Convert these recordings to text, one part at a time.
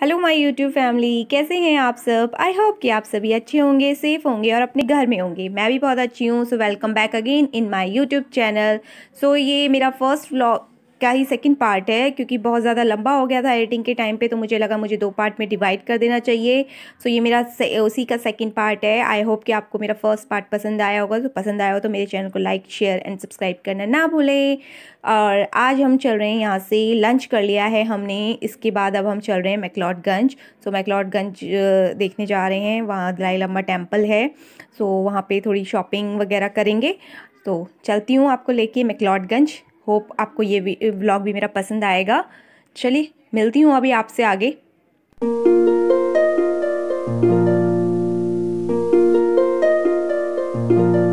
Hello my YouTube family कैसे हैं आप सब? आई होप कि आप सभी अच्छे होंगे सेफ़ होंगे और अपने घर में होंगे। मैं भी बहुत अच्छी हूँ so welcome back again in my YouTube channel so ये मेरा फ़र्स्ट व्लॉग का ही सेकंड पार्ट है, क्योंकि बहुत ज़्यादा लंबा हो गया था एडिटिंग के टाइम पे तो मुझे लगा मुझे दो पार्ट में डिवाइड कर देना चाहिए। सो ये मेरा उसी का सेकंड पार्ट है। आई होप कि आपको मेरा फ़र्स्ट पार्ट पसंद आया होगा। तो पसंद आया हो तो मेरे चैनल को लाइक शेयर एंड सब्सक्राइब करना ना भूलें। और आज हम चल रहे हैं यहाँ से लंच कर लिया है हमने। इसके बाद अब हम चल रहे हैं मैकलॉडगंज सो मैकलॉडगंज देखने जा रहे हैं। वहाँ दलाई लंबा टेंपल है। सो वहाँ पर थोड़ी शॉपिंग वगैरह करेंगे। तो चलती हूँ आपको लेके मैकलॉडगंज होप आपको ये व्लॉग भी मेरा पसंद आएगा। चलिए, मिलती हूँ अभी आपसे आगे। तो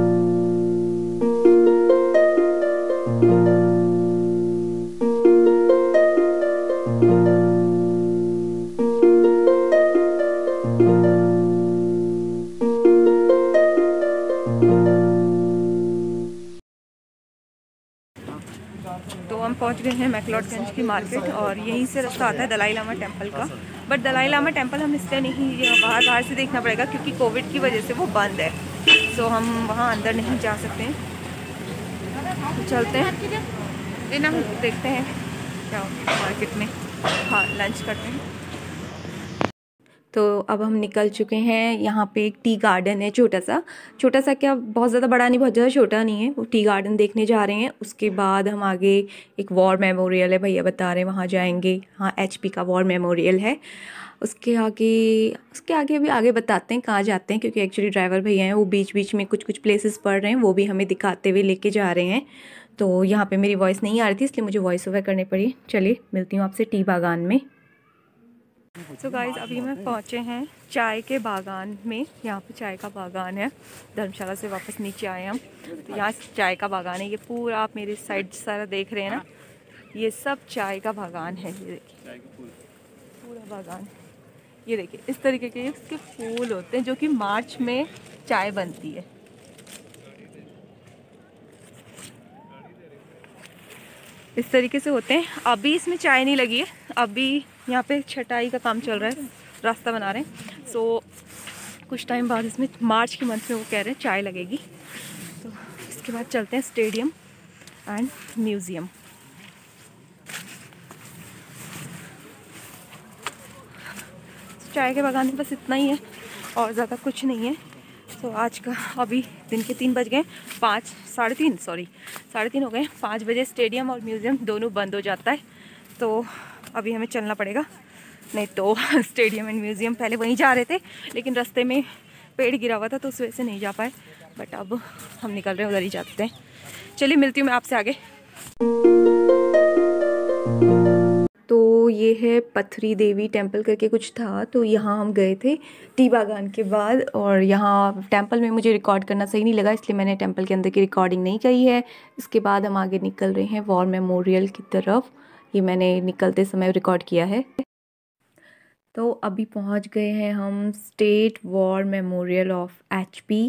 हम पहुँच गए हैं मैकलॉडगंज की मार्केट और यहीं से रास्ता आता है दलाई लामा टेंपल का। बट दलाई लामा टेंपल हम इसलिए नहीं बाहर बाहर से देखना पड़ेगा क्योंकि कोविड की वजह से वो बंद है। सो हम वहाँ अंदर नहीं जा सकते। तो चलते हैं। हम देखते हैं। क्या मार्केट में। हाँ लंच करते हैं। तो अब हम निकल चुके हैं, यहाँ पे एक टी गार्डन है छोटा सा। छोटा सा क्या, बहुत ज़्यादा बड़ा नहीं, बहुत ज़्यादा छोटा नहीं है। वो टी गार्डन देखने जा रहे हैं। उसके बाद हम आगे एक वॉर मेमोरियल है, भैया बता रहे हैं, वहाँ जाएँगे। हाँ एचपी का वॉर मेमोरियल है। उसके आगे उसके आगे अभी आगे बताते हैं कहाँ जाते हैं, क्योंकि एक्चुअली ड्राइवर भैया हैं, वो बीच बीच में कुछ कुछ प्लेसेस पढ़ रहे हैं, वो भी हमें दिखाते हुए लेके जा रहे हैं। तो यहाँ पे मेरी वॉइस नहीं आ रही थी, इसलिए मुझे वॉइस ओवर करनी पड़ी। चलिए, मिलती हूँ आपसे टी बागान में। सो so अभी मैं पहुँचे हैं चाय के बागान में। यहाँ पे चाय का बागान है। धर्मशाला से वापस नीचे आए हम। तो यहाँ चाय का बागान है। ये पूरा आप मेरे साइड सारा देख रहे हैं ना? ये सब चाय का बागान है। ये देखिए। पूरा बागान ये देखिए, इस तरीके के इसके फूल होते हैं जो कि मार्च में चाय बनती है। इस तरीके से होते हैं। अभी इसमें चाय नहीं लगी है। अभी यहाँ पे छटाई का काम चल रहा है रास्ता बना रहे हैं। सो so, कुछ टाइम बाद इसमें मार्च के मंथ में वो कह रहे हैं चाय लगेगी। तो इसके बाद चलते हैं स्टेडियम एंड म्यूज़ियम चाय के बागान में बस इतना ही है और ज़्यादा कुछ नहीं है। तो आज का अभी दिन के तीन बज गए पाँच साढ़े तीन सॉरी साढ़े तीन हो गए पाँच बजे स्टेडियम और म्यूज़ियम दोनों बंद हो जाता है। तो अभी हमें चलना पड़ेगा। नहीं तो स्टेडियम एंड म्यूज़ियम पहले वहीं जा रहे थे, लेकिन रास्ते में पेड़ गिरा हुआ था तो उस वजह से नहीं जा पाए। बट अब हम निकल रहे हैं, उधर ही जाते हैं। चलिए, मिलती हूँ मैं आपसे आगे। तो ये है पथरी देवी टेंपल करके कुछ था तो यहाँ हम गए थे टी बागान के बाद, और यहाँ टेंपल में मुझे रिकॉर्ड करना सही नहीं लगा, इसलिए मैंने टेंपल के अंदर की रिकॉर्डिंग नहीं करी है। इसके बाद हम आगे निकल रहे हैं वॉर मेमोरियल की तरफ़। ये मैंने निकलते समय रिकॉर्ड किया है। तो अभी पहुँच गए हैं हम state war memorial of HP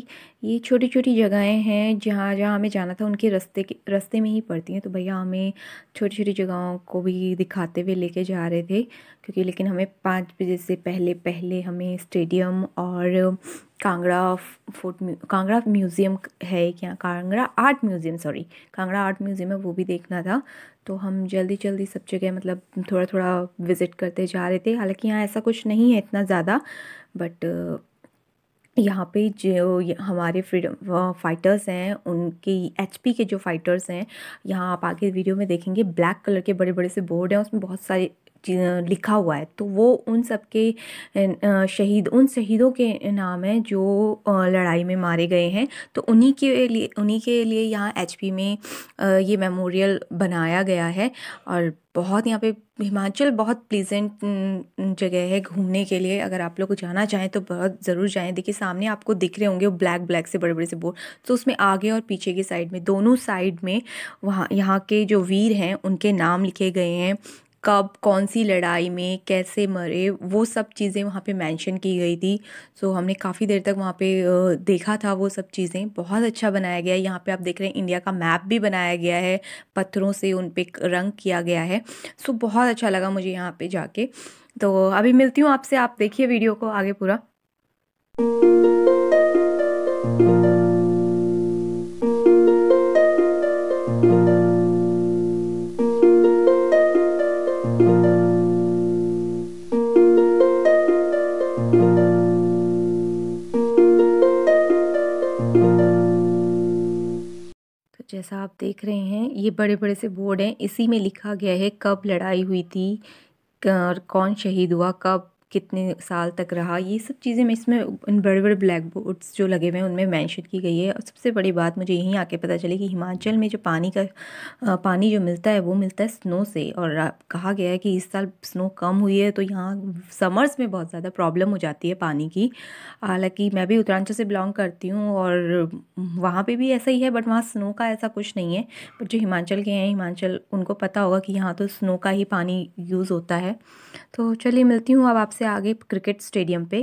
ये छोटी छोटी जगहें हैं, जहाँ जहाँ हमें जाना था, उनके रास्ते के रास्ते में ही पड़ती हैं। तो भैया हमें छोटी छोटी जगहों को भी दिखाते हुए लेके जा रहे थे, क्योंकि लेकिन हमें पाँच बजे से पहले पहले हमें स्टेडियम और कांगड़ा फोर्ट कांगड़ा म्यूज़ियम है क्या Kangra art museum sorry Kangra art museum है, वो भी देखना था। तो हम जल्दी जल्दी सब जगह मतलब थोड़ा थोड़ा विज़िट करते जा रहे थे। हालाँकि यहाँ ऐसा कुछ नहीं है इतना ज़्यादा बट यहाँ पे जो हमारे फ्रीडम फाइटर्स हैं, उनके एचपी के जो फाइटर्स हैं, यहाँ आप आगे वीडियो में देखेंगे ब्लैक कलर के बड़े बड़े से बोर्ड हैं, उसमें बहुत सारे लिखा हुआ है। तो वो उन सब के शहीद, उन शहीदों के नाम हैं जो लड़ाई में मारे गए हैं। तो उन्हीं के लिए, उन्हीं के लिए यहाँ एचपी में ये मेमोरियल बनाया गया है। और बहुत यहाँ पे हिमाचल बहुत प्लीजेंट जगह है घूमने के लिए। अगर आप लोग जाना चाहें तो बहुत ज़रूर जाएँ। देखिए, सामने आपको दिख रहे होंगे वो ब्लैक ब्लैक से बड़े बड़े से बोर्ड। तो उसमें आगे और पीछे की साइड में, दोनों साइड में वहाँ, यहाँ के जो वीर हैं, उनके नाम लिखे गए हैं। कब कौन सी लड़ाई में, कैसे मरे, वो सब चीज़ें वहाँ पे मेंशन की गई थी। सो, हमने काफ़ी देर तक वहाँ पे देखा था वो सब चीज़ें। बहुत अच्छा बनाया गया है। यहाँ पे आप देख रहे हैं, इंडिया का मैप भी बनाया गया है। पत्थरों से उन पर रंग किया गया है। सो, बहुत अच्छा लगा मुझे यहाँ पर जाके। तो अभी मिलती हूँ आपसे। आप देखिए वीडियो को आगे पूरा। जैसा आप देख रहे हैं, ये बड़े बड़े से बोर्ड हैं। इसी में लिखा गया है, कब लड़ाई हुई थी और कौन शहीद हुआ, कब कितने साल तक रहा, ये सब चीज़ें मैं इसमें इन बड़े बड़े ब्लैक बोर्ड्स जो लगे हुए हैं, उनमें मेंशन की गई है। और सबसे बड़ी बात मुझे यहीं आके पता चली कि हिमाचल में जो पानी का पानी जो मिलता है, वो मिलता है स्नो से। और कहा गया है कि इस साल स्नो कम हुई है तो यहाँ समर्स में बहुत ज़्यादा प्रॉब्लम हो जाती है पानी की। हालाँकि मैं भी उत्तरांचल से बिलोंग करती हूँ और वहाँ पर भी ऐसा ही है बट वहाँ स्नो का ऐसा कुछ नहीं है। बट जो हिमाचल के हैं, हिमाचल, उनको पता होगा कि यहाँ तो स्नो का ही पानी यूज़ होता है। तो चलिए मिलती हूँ अब आपसे आगे क्रिकेट स्टेडियम पे?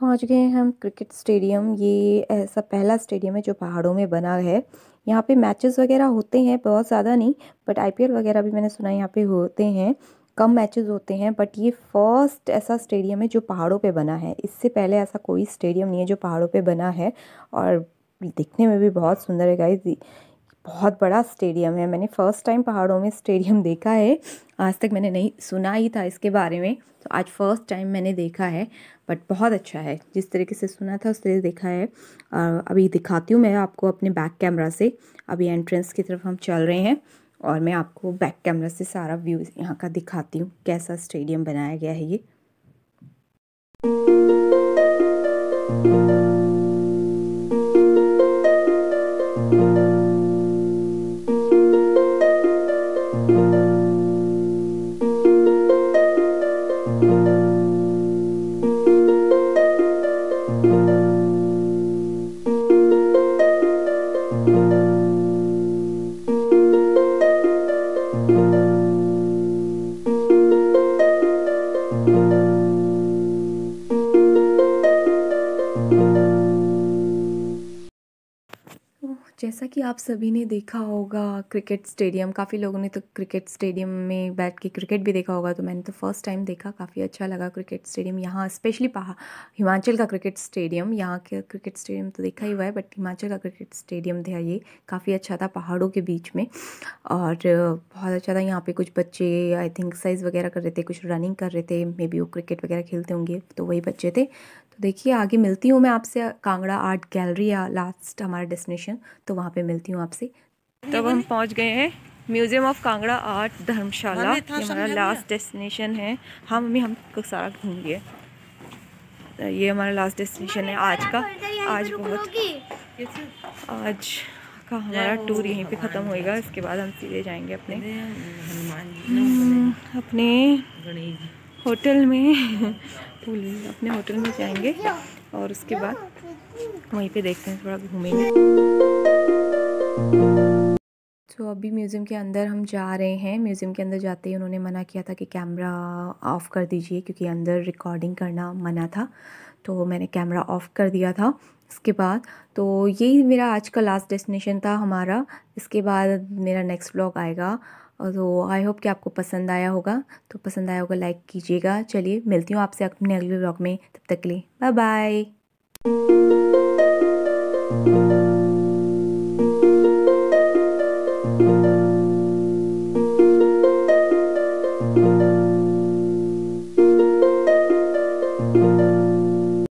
पहुँच गए हम क्रिकेट स्टेडियम। ये ऐसा पहला स्टेडियम है जो पहाड़ों में बना है। यहाँ पे मैचेस वगैरह होते हैं, बहुत ज़्यादा नहीं बट आईपीएल वगैरह भी मैंने सुना है यहाँ पे होते हैं। कम मैचेस होते हैं बट ये फ़र्स्ट ऐसा स्टेडियम है जो पहाड़ों पे बना है। इससे पहले ऐसा कोई स्टेडियम नहीं है जो पहाड़ों पे बना है। और दिखने में भी बहुत सुंदर है गाइज़ बहुत बड़ा स्टेडियम है। मैंने फ़र्स्ट टाइम पहाड़ों में स्टेडियम देखा है। आज तक मैंने नहीं सुना ही था इसके बारे में। तो आज फ़र्स्ट टाइम मैंने देखा है बट बहुत अच्छा है। जिस तरीके से सुना था उस तरीके से देखा है। आ, अभी दिखाती हूँ मैं आपको अपने बैक कैमरा से। अभी एंट्रेंस की तरफ़ हम चल रहे हैं और मैं आपको बैक कैमरा से सारा व्यू यहाँ का दिखाती हूँ कैसा स्टेडियम बनाया गया है ये। जैसा कि आप सभी ने देखा होगा, क्रिकेट स्टेडियम, काफ़ी लोगों ने तो क्रिकेट स्टेडियम में बैठ के क्रिकेट भी देखा होगा तो मैंने तो फ़र्स्ट टाइम देखा, काफ़ी अच्छा लगा क्रिकेट स्टेडियम यहाँ स्पेशली पहाड़ हिमाचल का क्रिकेट स्टेडियम, यहाँ के क्रिकेट स्टेडियम तो देखा ही हुआ है बट हिमाचल का क्रिकेट स्टेडियम था ये, काफ़ी अच्छा था पहाड़ों के बीच में, और बहुत अच्छा था, यहाँ पर कुछ बच्चे आई थिंक एक्सरसाइज वगैरह कर रहे थे, कुछ रनिंग कर रहे थे मे बी वो क्रिकेट वगैरह खेलते होंगे तो वही बच्चे थे तो देखिए आगे मिलती हूँ मैं आपसे कांगड़ा आर्ट गैलरी या लास्ट हमारा डेस्टिनेशन तो वहाँ पे मिलती हूँ आपसे। तब हम पहुँच गए हैं museum of Kangra art Dharamshala. ये हमारा लास्ट डेस्टिनेशन है। हम मम्मी हम सारा घूम लिए ये हमारा लास्ट डेस्टिनेशन है आज का। आज बहुत आज का हमारा टूर यहीं पे ख़त्म होएगा। इसके बाद हम सीधे जाएँगे अपने। हम्म, अपने होटल में। अपने होटल में जाएँगे और उसके बाद वहीं पे देखते हैं थोड़ा घूमेंगे। तो अभी म्यूज़ियम के अंदर हम जा रहे हैं। म्यूज़ियम के अंदर जाते ही उन्होंने मना किया था कि कैमरा ऑफ़ कर दीजिए क्योंकि अंदर रिकॉर्डिंग करना मना था। तो मैंने कैमरा ऑफ़ कर दिया था इसके बाद। तो यही मेरा आज का लास्ट डेस्टिनेशन था हमारा। इसके बाद मेरा नेक्स्ट ब्लॉग आएगा। तो आई होप कि आपको पसंद आया होगा। तो पसंद आया होगा लाइक कीजिएगा। चलिए, मिलती हूँ आपसे अपने अगले ब्लॉग में। तब तक के लिए बाय बाय